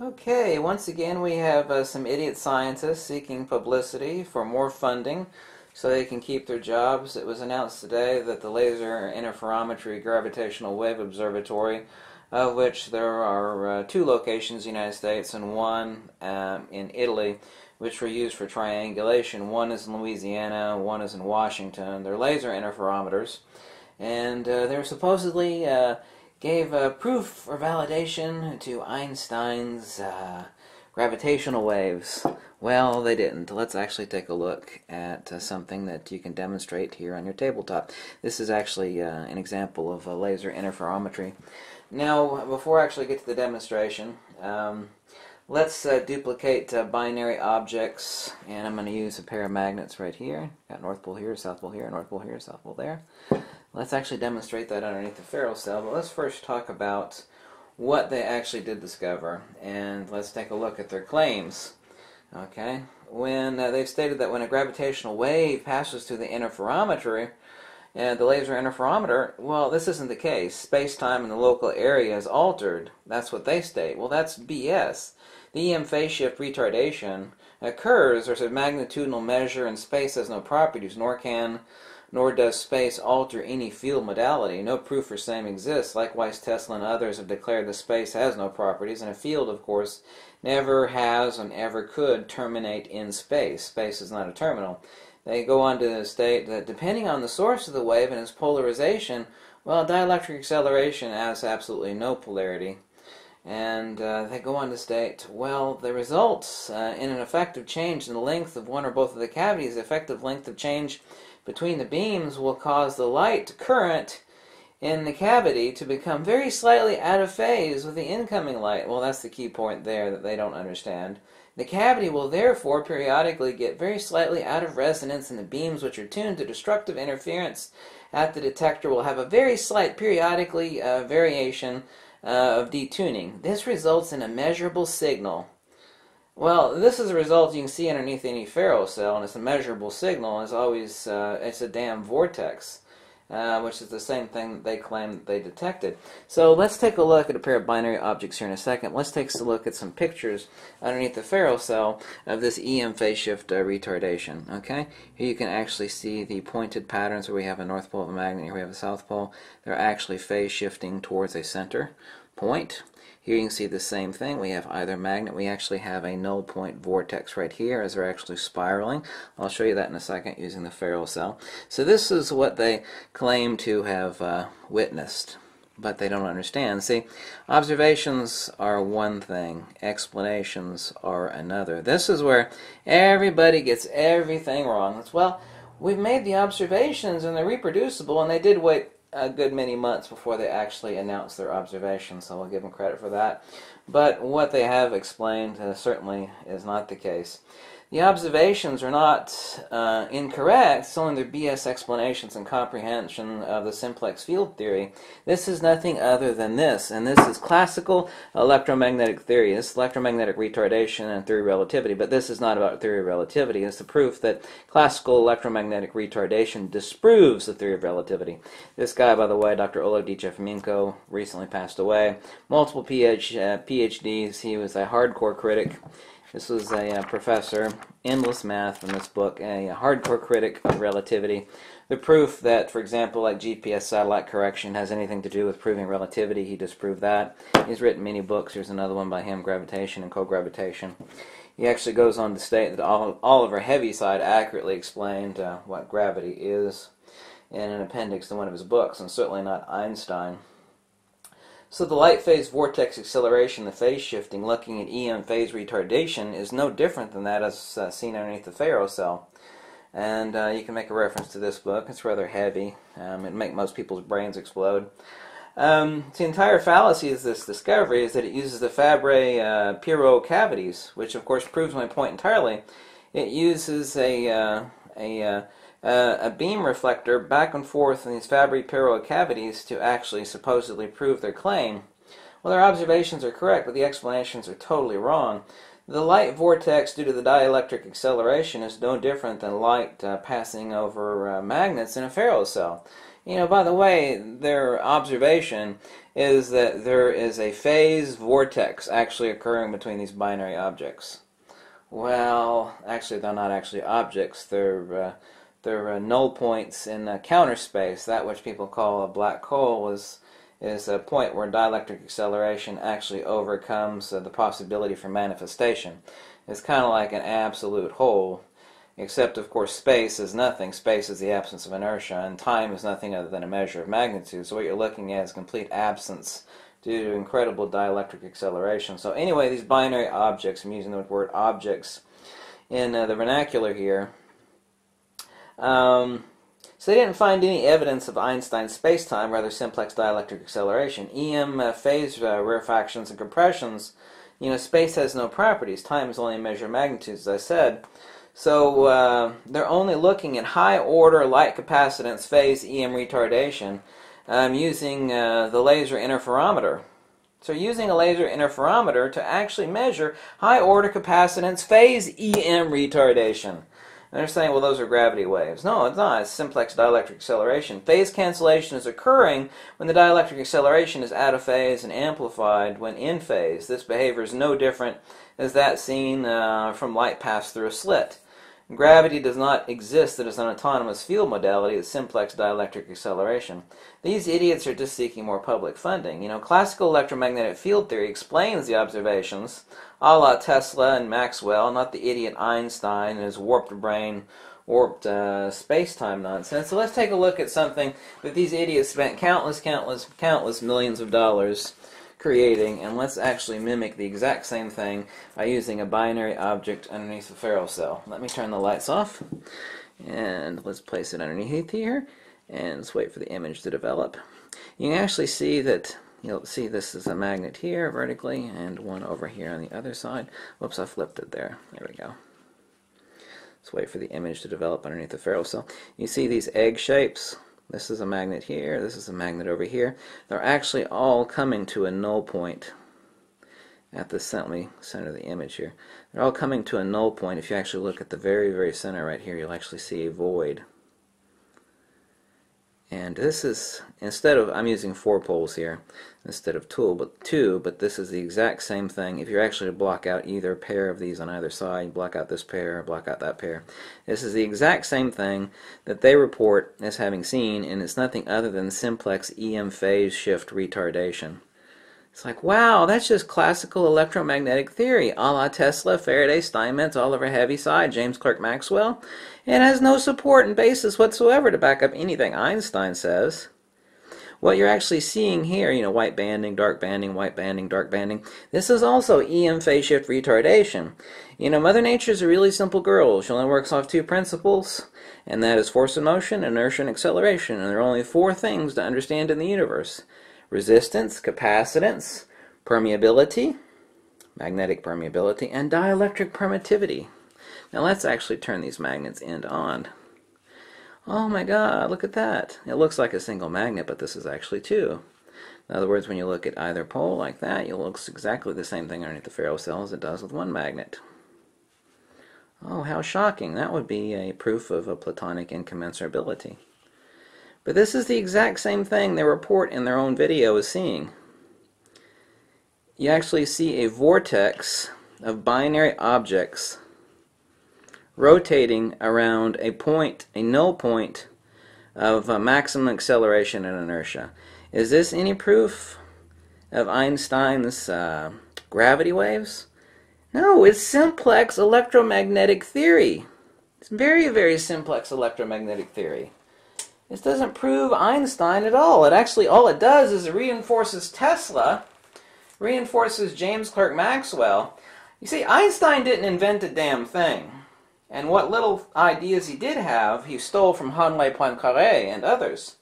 Okay, once again we have uh, some idiot scientists seeking publicity for more funding so they can keep their jobs. It was announced today that the Laser Interferometry Gravitational Wave Observatory, of which there are uh, two locations in the United States and one um, in Italy, which were used for triangulation. One is in Louisiana, one is in Washington. They're laser interferometers, and uh, they're supposedly uh, gave uh, proof or validation to Einstein's uh, gravitational waves. Well, they didn't. Let's actually take a look at uh, something that you can demonstrate here on your tabletop. This is actually uh, an example of laser interferometry. Now, before I actually get to the demonstration, um, let's uh, duplicate uh, binary objects, and I'm going to use a pair of magnets right here. Got North Pole here, South Pole here, North Pole here, South Pole there. Let's actually demonstrate that underneath the ferrocell. but let's first talk about what they actually did discover, and let's take a look at their claims. Okay, when uh, they've stated that when a gravitational wave passes through the interferometry, and the laser interferometer, well, this isn't the case. Space-time in the local area is altered. That's what they state. Well, that's BS. The EM phase shift retardation occurs. There's a magnitudinal measure, and space has no properties, nor can nor does space alter any field modality. No proof for same exists. Likewise, Tesla and others have declared that space has no properties, and a field, of course, never has and ever could terminate in space. Space is not a terminal. They go on to state that depending on the source of the wave and its polarization, well, dielectric acceleration has absolutely no polarity. And uh, they go on to state, well, the results uh, in an effective change in the length of one or both of the cavities, the effective length of change between the beams will cause the light current in the cavity to become very slightly out of phase with the incoming light. Well, that's the key point there that they don't understand. The cavity will therefore periodically get very slightly out of resonance, and the beams which are tuned to destructive interference at the detector will have a very slight periodically uh, variation uh, of detuning. This results in a measurable signal well, this is a result you can see underneath any ferrocell, and it's a measurable signal. It's always uh, it's a damn vortex, uh, which is the same thing that they claim that they detected. So let's take a look at a pair of binary objects here in a second. Let's take a look at some pictures underneath the ferrocell of this EM phase shift uh, retardation. Okay, here you can actually see the pointed patterns where we have a north pole of a magnet, here we have a south pole. They're actually phase shifting towards a center point. Here you can see the same thing. We have either magnet. We actually have a null point vortex right here as they're actually spiraling. I'll show you that in a second using the ferrocell. So this is what they claim to have uh, witnessed but they don't understand. See, observations are one thing, explanations are another. This is where everybody gets everything wrong. It's, well, we've made the observations and they're reproducible, and they did what a good many months before they actually announced their observations, so we'll give them credit for that. But what they have explained uh, certainly is not the case. The observations are not uh, incorrect, it's only their BS explanations and comprehension of the simplex field theory. This is nothing other than this, and this is classical electromagnetic theory. This is electromagnetic retardation and theory of relativity, but this is not about theory of relativity. It's the proof that classical electromagnetic retardation disproves the theory of relativity. This guy, by the way, Dr. Oleg Jefimenko, recently passed away. Multiple uh, PhDs. He was a hardcore critic this was a uh, professor, endless math in this book, a, a hardcore critic of relativity. The proof that, for example, like GPS satellite correction has anything to do with proving relativity, he disproved that. He's written many books. Here's another one by him, Gravitation and Co-Gravitation. He actually goes on to state that Oliver Heaviside accurately explained uh, what gravity is in an appendix to one of his books, and certainly not Einstein. So the light phase vortex acceleration, the phase shifting, looking at EM phase retardation, is no different than that as uh, seen underneath the ferrocell. And uh, you can make a reference to this book. It's rather heavy. Um, it'd make most people's brains explode. Um, the entire fallacy of this discovery is that it uses the Fabry-Perot uh, cavities, which of course proves my point entirely. It uses a, uh, a uh, a beam reflector back and forth in these Fabry-Perot cavities to actually supposedly prove their claim. Well, their observations are correct, but the explanations are totally wrong. The light vortex due to the dielectric acceleration is no different than light uh, passing over uh, magnets in a ferrocell. You know, by the way, their observation is that there is a phase vortex actually occurring between these binary objects. Well, actually, they're not actually objects. They're uh, they're uh, null points in uh, counter space. That which people call a black hole is is a point where dielectric acceleration actually overcomes uh, the possibility for manifestation. It's kind of like an absolute hole, except of course space is nothing. Space is the absence of inertia, and time is nothing other than a measure of magnitude. So what you're looking at is complete absence due to incredible dielectric acceleration. So anyway, these binary objects, I'm using the word objects in uh, the vernacular here, um, so they didn't find any evidence of Einstein's spacetime, rather simplex dielectric acceleration. EM uh, phase uh, rarefactions and compressions, you know, space has no properties. Time is only a measure of magnitude, as I said. So uh, they're only looking at high order light capacitance phase EM retardation um, using uh, the laser interferometer. So using a laser interferometer to actually measure high order capacitance phase EM retardation. And they're saying, well, those are gravity waves. No, it's not. It's simplex dielectric acceleration. Phase cancellation is occurring when the dielectric acceleration is out of phase and amplified when in phase. This behavior is no different as that seen uh, from light passed through a slit. Gravity does not exist as an autonomous field modality, it's simplex dielectric acceleration. These idiots are just seeking more public funding. You know, classical electromagnetic field theory explains the observations, a la Tesla and Maxwell, not the idiot Einstein and his warped brain, warped uh, space-time nonsense. So let's take a look at something that these idiots spent countless, countless, countless millions of dollars creating, and let's actually mimic the exact same thing by using a binary object underneath the ferrocell. Let me turn the lights off, and let's place it underneath here, and let's wait for the image to develop. You can actually see that You'll see this is a magnet here vertically and one over here on the other side. Whoops, I flipped it there. There we go. Let's wait for the image to develop underneath the ferrocell. You see these egg shapes? This is a magnet here, this is a magnet over here. They're actually all coming to a null point at the center, center of the image here. They're all coming to a null point. If you actually look at the very, very center right here, you'll actually see a void. And this is, instead of, I'm using four poles here instead of two, but two, but this is the exact same thing. If you're actually to block out either pair of these on either side, block out this pair, block out that pair. This is the exact same thing that they report as having seen, and it's nothing other than simplex EM phase shift retardation. It's like, wow, that's just classical electromagnetic theory, a la Tesla, Faraday, Steinmetz, Oliver Heaviside, James Clerk Maxwell. It has no support and basis whatsoever to back up anything Einstein says. What you're actually seeing here, you know, white banding, dark banding, white banding, dark banding, this is also EM phase shift retardation. You know, Mother Nature is a really simple girl. She only works off two principles, and that is force of motion, inertia, and acceleration. And there are only four things to understand in the universe resistance, capacitance, permeability, magnetic permeability, and dielectric permittivity. Now let's actually turn these magnets end on. Oh my god, look at that. It looks like a single magnet, but this is actually two. In other words, when you look at either pole like that, it looks exactly the same thing underneath the ferrocell as it does with one magnet. Oh, how shocking. That would be a proof of a Platonic incommensurability. But this is the exact same thing they report in their own video as seeing. You actually see a vortex of binary objects rotating around a point, a null point of uh, maximum acceleration and inertia. Is this any proof of Einstein's uh, gravity waves? No, it's simplex electromagnetic theory. It's very, very simplex electromagnetic theory. This doesn't prove Einstein at all. It actually, all it does is it reinforces Tesla, reinforces James Clerk Maxwell. You see, Einstein didn't invent a damn thing. And what little ideas he did have, he stole from Henri Poincaré and others.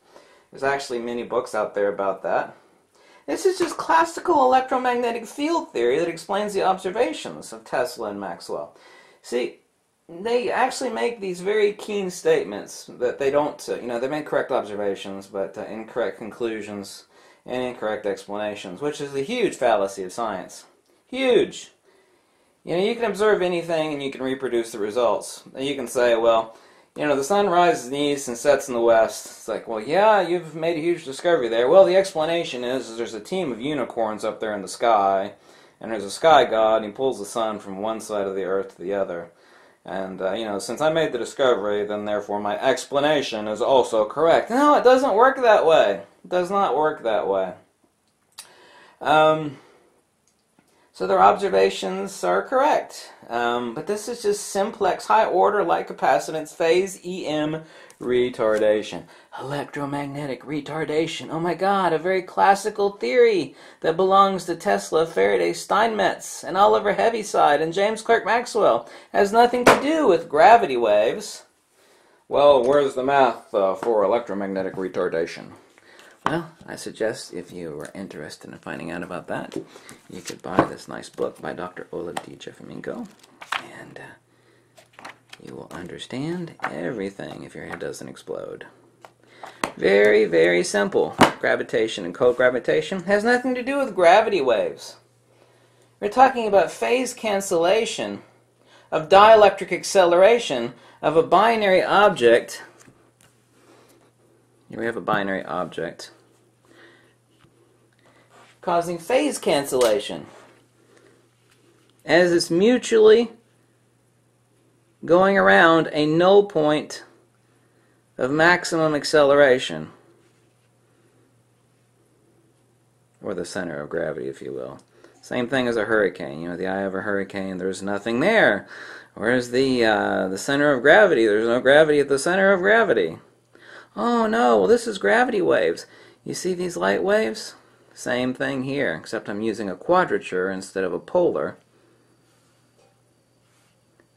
There's actually many books out there about that. This is just classical electromagnetic field theory that explains the observations of Tesla and Maxwell. See, they actually make these very keen statements that they don't, uh, you know, they make correct observations, but uh, incorrect conclusions and incorrect explanations, which is a huge fallacy of science. Huge. You know, you can observe anything and you can reproduce the results. You can say, well, you know, the sun rises in the east and sets in the west. It's like, well, yeah, you've made a huge discovery there. Well, the explanation is, is there's a team of unicorns up there in the sky, and there's a sky god, and he pulls the sun from one side of the earth to the other. And, uh, you know, since I made the discovery, then therefore my explanation is also correct. No, it doesn't work that way. It does not work that way. Um, so their observations are correct. Um, but this is just simplex high order light capacitance phase EM retardation. Electromagnetic retardation. Oh my god, a very classical theory that belongs to Tesla, Faraday, Steinmetz, and Oliver Heaviside and James Clerk Maxwell. Has nothing to do with gravity waves. Well, where's the math uh, for electromagnetic retardation? Well, I suggest if you were interested in finding out about that, you could buy this nice book by Dr. Oleg Jefimenko, and uh, you will understand everything if your head doesn't explode. Very, very simple. Gravitation and co-gravitation has nothing to do with gravity waves. We're talking about phase cancellation of dielectric acceleration of a binary object here we have a binary object causing phase cancellation as it's mutually going around a null point of maximum acceleration or the center of gravity if you will same thing as a hurricane you know the eye of a hurricane there's nothing there Where's the uh, the center of gravity there's no gravity at the center of gravity Oh no, well this is gravity waves. You see these light waves? Same thing here, except I'm using a quadrature instead of a polar.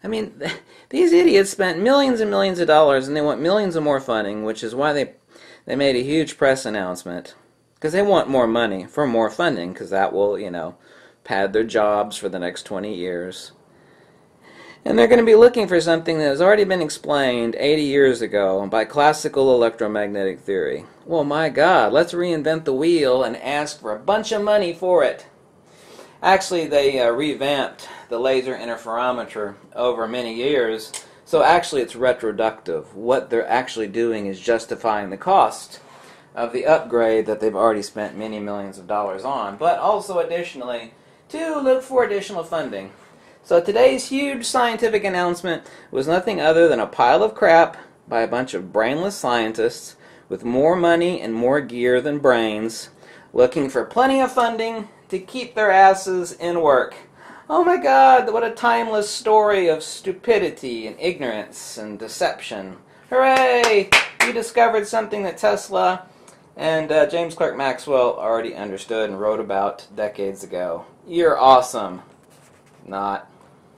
I mean, these idiots spent millions and millions of dollars and they want millions of more funding, which is why they, they made a huge press announcement. Because they want more money for more funding, because that will, you know, pad their jobs for the next 20 years. And they're going to be looking for something that has already been explained 80 years ago by classical electromagnetic theory. Well, my God, let's reinvent the wheel and ask for a bunch of money for it. Actually, they uh, revamped the laser interferometer over many years, so actually it's retroductive. What they're actually doing is justifying the cost of the upgrade that they've already spent many millions of dollars on, but also additionally to look for additional funding. So today's huge scientific announcement was nothing other than a pile of crap by a bunch of brainless scientists with more money and more gear than brains, looking for plenty of funding to keep their asses in work. Oh my god, what a timeless story of stupidity and ignorance and deception. Hooray! You discovered something that Tesla and uh, James Clerk Maxwell already understood and wrote about decades ago. You're awesome. Not.